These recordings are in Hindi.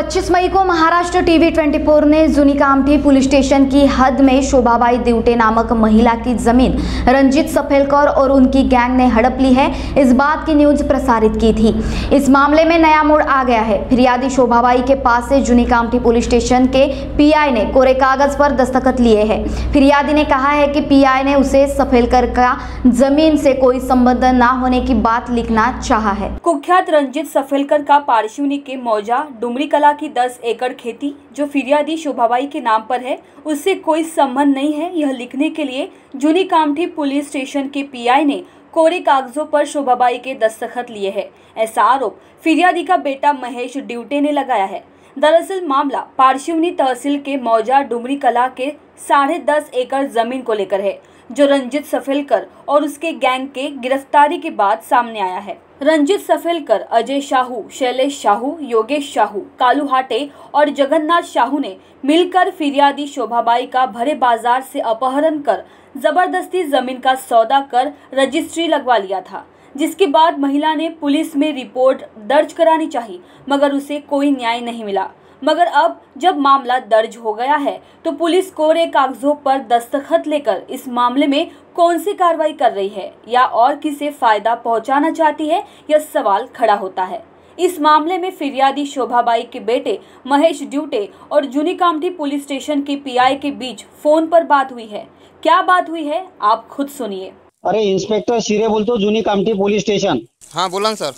25 मई को महाराष्ट्र टीवी 24 ने जुनी कामठी पुलिस स्टेशन की हद में शोभाबाई दिवटे नामक महिला की ज़मीन रंजीत सफेलकर और उनकी गैंग ने हड़प ली है। इस बात की न्यूज़ प्रसारित की थी। इस मामले में नया मोड़ आ गया है। फिरियादी शोभाबाई के पास से जुनी कामठी पुलिस स्टेशन के पीआई ने कोरे कागज़ पर दस्तखत लिए हैं। फिरियादी ने कहा है कि पीआई ने उसे सफेलकर का ज़मीन से कोई संबंध न होने की बात लिखना चाहा है। कुख्यात रंजित सफेलकर का पार्शिवनी के मौजा डुमरी कला की 10 एकड़ खेती, जो फिरियादी शोभाबाई के नाम पर है, उससे कोई संबंध नहीं है। यह लिखने के लिए जूनी कामठी पुलिस स्टेशन के पीआई ने कोरे कागजों पर शोभाबाई के दस्तखत लिए हैं। ऐसा आरोप फिरियादी का बेटा महेश ड्यूटे ने लगाया है। दरअसल मामला पार्शिवनी तहसील के मौजा डुमरी कला के साढ़े दस एकड़ ज़मीन को लेकर है। जो रंजित सफेलकर और उसके गैंग के गिरफ्तारी के बाद सामने आया है। रंजित सफेलकर, अजय शाहू, शैलेश शाहू, योगेश शाहू, कालू हाटे और जगन्नाथ शाहू ने मिलकर फिरियादी शोभाबाई का भरे बाज़ार से अपहरण कर ज़बरदस्ती ज़मीन का सौदा कर रजिस्ट्री लगवा लिया था, जिसके बाद महिला ने पुलिस में रिपोर्ट दर्ज करानी चाहिए मगर उसे कोई न्याय नहीं मिला। मगर अब जब मामला दर्ज हो गया है तो पुलिस कोरे कागजों पर दस्तखत लेकर इस मामले में कौन सी कार्रवाई कर रही है या और किसे फ़ायदा पहुंचाना चाहती है यह सवाल खड़ा होता है। इस मामले में फिरियादी शोभाबाई के बेटे महेश ड्यूटे और जूनी कामठी पुलिस स्टेशन के पीआई के बीच फ़ोन पर बात हुई है। क्या बात हुई है आप खुद सुनिए। अरे इंस्पेक्टर शिरे बोलतो जुनी कामठी पोलीस स्टेशन। हाँ बोला ना सर।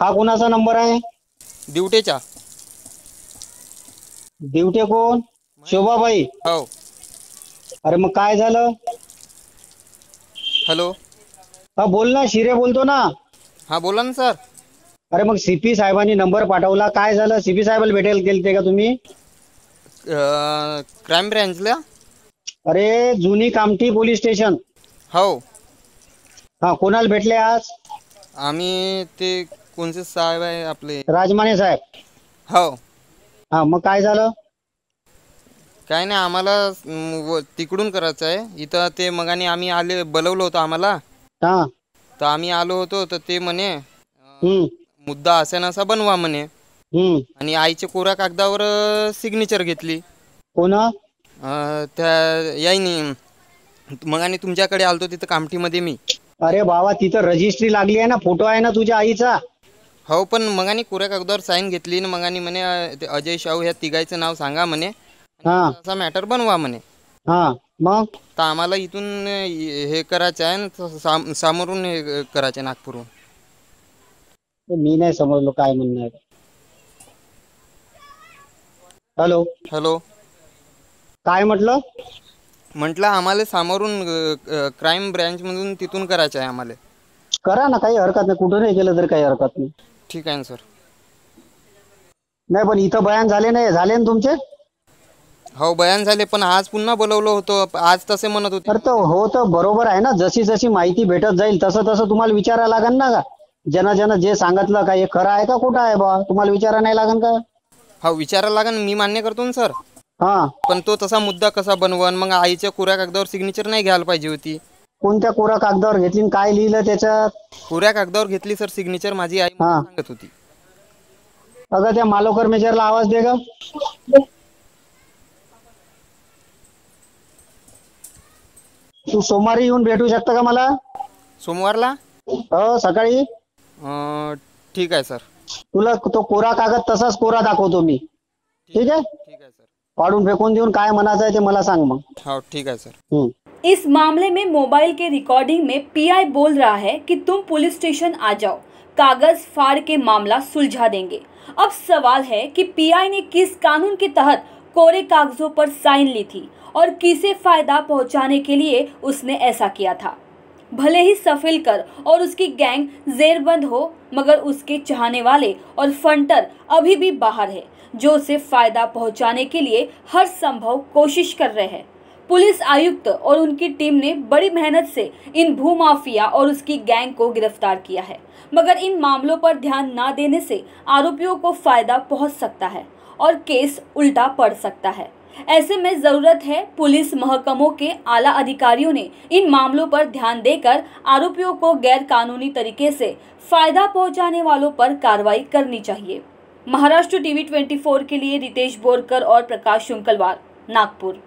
हा कोणाचा नंबर आहे? ड्युटीचा। दिवटे कोण? शोभाबाई. हो. अरे मग काय झालं? हॅलो. हा बोल ना शिरे बोलतो ना. हां बोला ना सर. अरे मग सीपी साहेबांनी नंबर पाठवला. काय झालं? सीपी साहेबाला भेटायला गेलते का तुम्ही? क्राईम ब्रँचला? अरे जुनी कामठी पोलीस स्टेशन. हो. हा कोणाला भेटले आज? आम्ही ते कोणते साहेब आहे आपले? राजमाने साहेब. हो. हा मग काय झालं? काय नाही आम्हाला म, व- तिकडून करायचं आहे इथं ते मगाने आम्ही आले बोलवलं होतं आम्हाला. हा. तर आम्ही आलो होतो तर ते म्हणे हम्म. मुद्दा असा नसा बनवा म्हणे. हम्म. आणि आईच्या कोऱ्या कागदावर सिग्नेचर घेतली. कोण? अं, त्या याईनी मगाने तुमच्याकडे आलतो तिथं कामठीमध्ये मी. अरे बाबा तिथं रजिस्ट्री लागली आहे ना फोटो आहे ना तुझ्या आईचा? हो पण मगानी कोऱ्या कागदावर साईन घेतली ना मगानी म्हणे ते अजय शाहू ह्या तिघायचं नाव सांगा म्हणे. हा. असा मॅटर बनवा म्हणे. हा मग? तर आम्हाला इथून हे करायचं आहे ना साम- सामोरून हे करायचं आहे नागपूरहून. मी नाही समजलो काय म्हणणं आहे हॅलो? हॅलो? काय म्हटलं? म्हटलं आम्हाला सामोरून क्राईम ब्रँचमधून तिथून करायचं आहे आम्हाला. करा ना काही हरकत नाही. कुठं नाही केलं तरी काही हरकत नाही. ठीक आहे ना सर नाही पण इथं बयान झाले नाही. झाले ना तुमचे? हो बयान झाले पण आज पुन्हा बोलवलं होतं. आज तसे म्हणत होते. तर तो हो तर बरोबर आहे ना. जशी जशी माहिती भेटत जाईल तसं तसं तुम्हाला विचारायला लागेल ना का? ज्यानं ज्यानं जे सांगितलं का हे खरं आहे का खोटं आहे बा? तुम्हाला विचारा नाही लागेल का? हो विचारायला लागेल मी मान्य करतो ना सर हा. पण तो तसा मुद्दा कसा बनवन? मग आईच्या कोऱ्या कागदावर सिग्नेचर नाही घ्यायला पाहिजे होती. कोणत्या कोरा कागदावर घेतली आणि काय लिहिलं त्याच्यात? कोऱ्या कागदावर घेतली सर सिग्नेचर माझी आई मला हा. सांगत होती. अगं त्या मालोकर मेजरला आवाज दे ग. तू सोमवारी येऊन भेटू शकता का मला? सोमवारला? हो सकाळी. अं, ठीक आहे सर. तुला तो कोरा कागद तसाच कोरा दाखवतो मी. ठीक आहे? ठीक आहे सर. पाडून फेकून देऊन काय म्हणायचं आहे ते मला सांग मग. हो ठीक आहे सर. हम्म. इस मामले में मोबाइल के रिकॉर्डिंग में पीआई बोल रहा है कि तुम पुलिस स्टेशन आ जाओ। कागज़ फाड़ के मामला सुलझा देंगे। अब सवाल है कि पीआई ने किस कानून के तहत कोरे कागजों पर साइन ली थी और किसे फ़ायदा पहुँचाने के लिए उसने ऐसा किया था। भले ही सफिलकर और उसकी गैंग जेरबंद हो, मगर उसके चाहने वाले और फंटर अभी भी बाहर है, जो उसे फ़ायदा पहुँचाने के लिए हर संभव कोशिश कर रहे हैं। पुलिस आयुक्त और उनकी टीम ने बड़ी मेहनत से इन भूमाफिया और उसकी गैंग को गिरफ़्तार किया है। मगर इन मामलों पर ध्यान न देने से आरोपियों को फ़ायदा पहुँच सकता है और केस उल्टा पड़ सकता है। ऐसे में ज़रूरत है पुलिस महकमों के आला अधिकारियों ने इन मामलों पर ध्यान देकर आरोपियों को गैर कानूनी तरीके से फ़ायदा पहुँचाने वालों पर कार्रवाई करनी चाहिए। महाराष्ट्र टीवी 24 के लिए रितेश बोरकर और प्रकाश शुंकलवार, नागपुर।